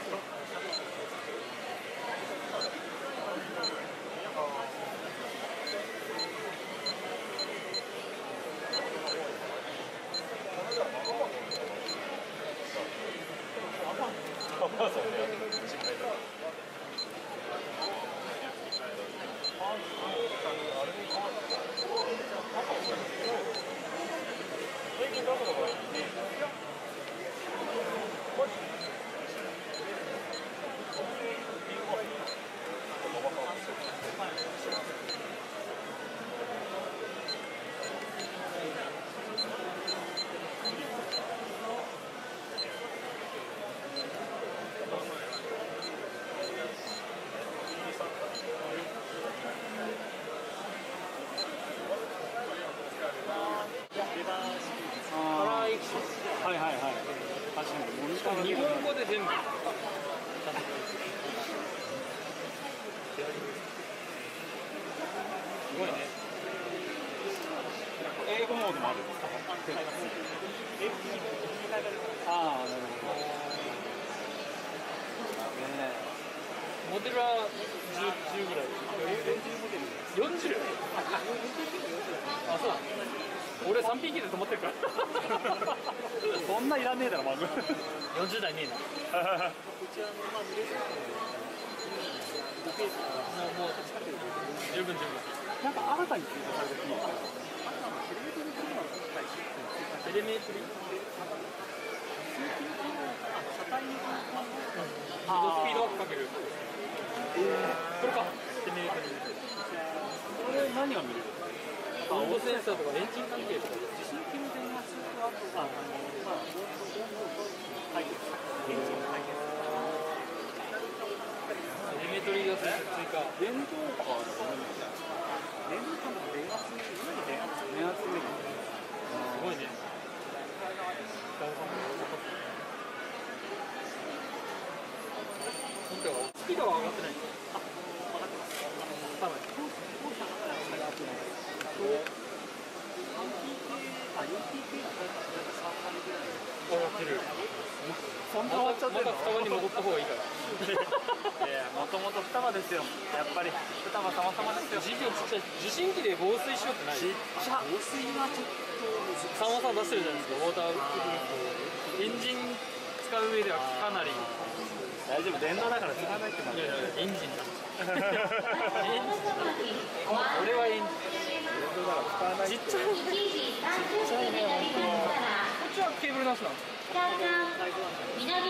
はいはいはい確かにモニターが日本語で全部。すごいね。英語モードもある。ああなるほどねモデルは 10, 10ぐらい。40あそう俺3匹で止まってるから。そんないらねえだろマグ40代ねえな。もうもう十分十分なんか新たに追加された機能テレメートリーあスピードアップかけるこれかテレメートリーこれ何が見れる温度センサーとかエンジン関係とか地震機の電圧とあとあまあ解決エンジン解決テレメートリーが追加電動波は電動波の電圧電圧電圧メすごいねスピードは上がってない多分上がってる。そんなま終わっちゃっ双葉に戻った方がいいからいやもともと双葉ですよ。やっぱり。双葉様々ですよ。受信機で防水しようってない？ちっちゃ。防水はちょっとさんまさん出してるじゃないですかウォーター。エンジン使う上ではかなり。い大丈夫。電動だから使わないってなる。エンジンだ。俺はエンジ電動だから使わないンちっちゃいちっちゃいねこっちはケーブルなしなの南